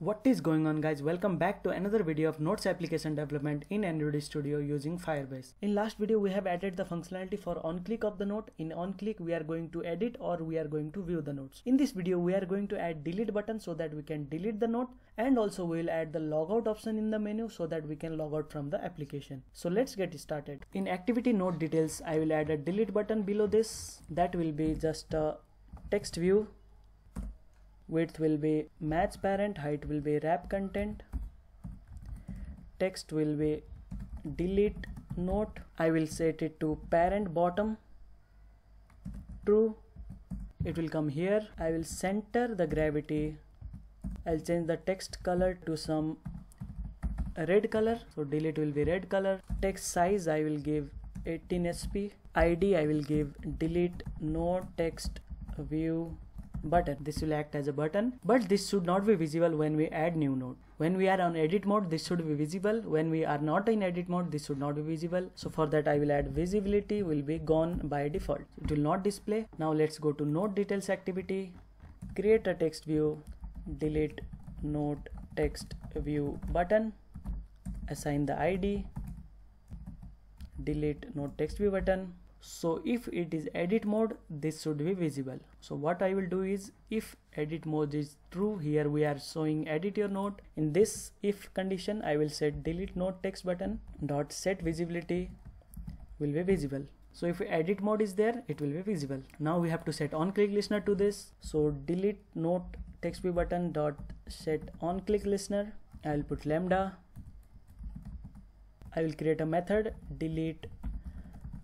What is going on guys? Welcome back to another video of Notes application development in Android Studio using Firebase. In last video we have added the functionality for on click of the note. In on click we are going to edit or we are going to view the notes. In this video we are going to add delete button so that we can delete the note and also we will add the logout option in the menu so that we can log out from the application. So let's get started. In activity note details I will add a delete button below this that will be just a text view width will be match parent height will be wrap content text will be delete note. I will set it to parent bottom. True. It will come here. I will center the gravity. I'll change the text color to some red color. So delete will be red color. Text size I will give 18 sp id I will give delete note text view button. This will act as a button but this should not be visible when we add new note. When we are on edit mode this should be visible. When we are not in edit mode this should not be visible. So for that i will add visibility will be gone by default. It will not display. Now let's go to note details activity. Create a text view. Delete note text view button. Assign the id delete note text view button so if it is edit mode this should be visible. So what i will do is if edit mode is true here we are showing edit your note. In this if condition i will set delete note text button. Dot set visibility will be visible. So if edit mode is there it will be visible. Now we have to set on click listener to this. So delete note text button dot set on click listener i'll put lambda. I will create a method delete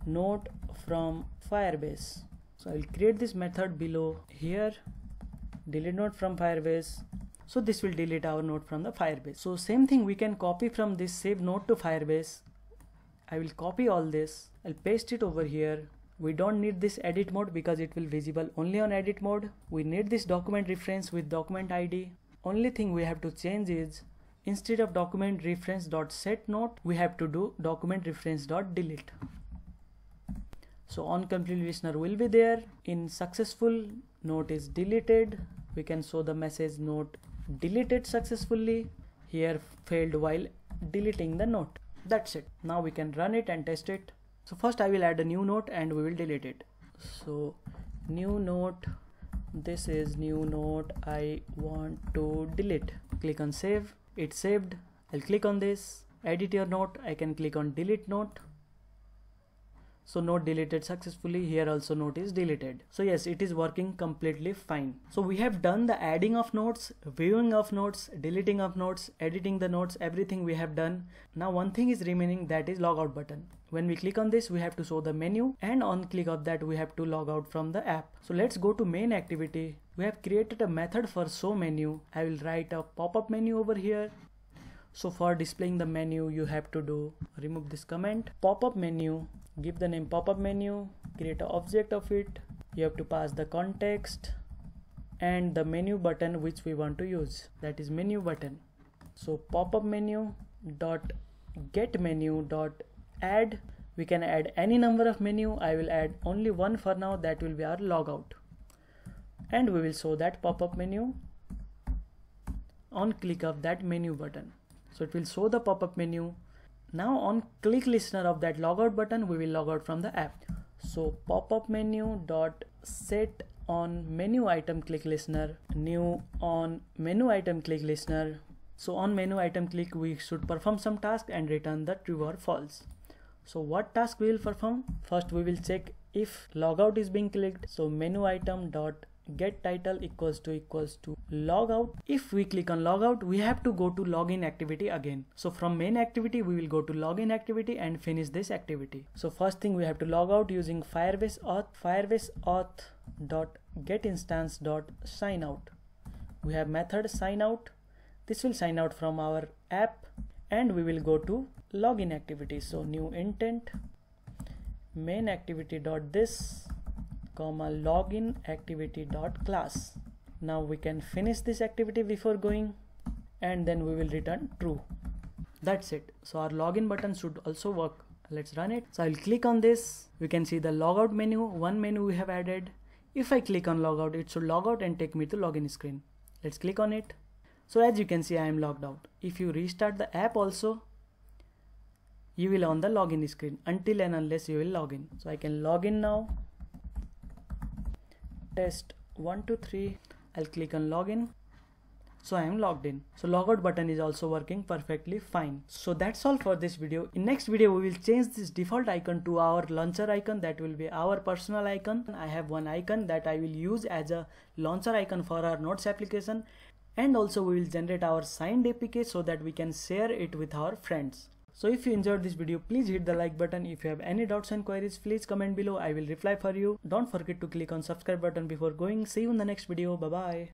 note from Firebase. So I will create this method below here, delete note from Firebase. So this will delete our note from the Firebase. So same thing we can copy from this save note to Firebase. I will copy all this. I'll paste it over here. We don't need this edit mode because it will visible only on edit mode. We need this document reference with document ID. Only thing we have to change is instead of document reference dot set note, we have to do document reference dot delete so on complete listener will be there. In successful note is deleted. We can show the message note deleted successfully. Here failed while deleting the note. That's it. Now we can run it and test it. So first i will add a new note and we will delete it. So new note. This is new note i want to delete. Click on save. It saved. I'll click on this. Edit your note. I can click on delete note so note deleted successfully. Here also note is deleted. So yes it is working completely fine. So we have done the adding of notes viewing of notes deleting of notes editing the notes everything we have done. Now one thing is remaining that is logout button. When we click on this we have to show the menu and on click of that we have to log out from the app. So let's go to main activity. We have created a method for show menu. I will write a pop-up menu over here so for displaying the menu you have to do remove this comment pop-up menu give the name pop-up menu create an object of it. You have to pass the context and the menu button which we want to use. That is menu button. So pop-up menu dot get menu dot add. We can add any number of menu. I will add only one for now. That will be our logout. And we will show that pop-up menu. On click of that menu button so it will show the pop-up menu now on click listener of that logout button, we will log out from the app. So pop-up menu dot set on menu item click listener, new on menu item click listener. So on menu item click, we should perform some task and return the true or false. So what task we will perform? First we will check if logout is being clicked. So menu item dot get title equals to equals to logout if we click on logout we have to go to login activity again. So from main activity we will go to login activity and finish this activity. So first thing we have to log out using firebase auth firebase auth dot get instance dot sign out. We have method sign out. This will sign out from our app and we will go to login activity. So new intent main activity dot this comma login activity dot class. Now we can finish this activity before going and then we will return true. That's it. So our login button should also work. Let's run it. So i'll click on this. We can see the logout menu. One menu we have added. If i click on logout it should log out and take me to login screen. Let's click on it. So as you can see I am logged out. If you restart the app also you will on the login screen until and unless you will log in. So I can log in now test 123 I'll click on login so I am logged in. So logout button is also working perfectly fine. So that's all for this video. In next video we will change this default icon to our launcher icon that will be our personal icon. I have one icon that I will use as a launcher icon for our notes application and also we will generate our signed APK so that we can share it with our friends. So if you enjoyed this video, please hit the like button. If you have any doubts and queries, please comment below. I will reply for you. Don't forget to click on subscribe button before going. See you in the next video. Bye bye.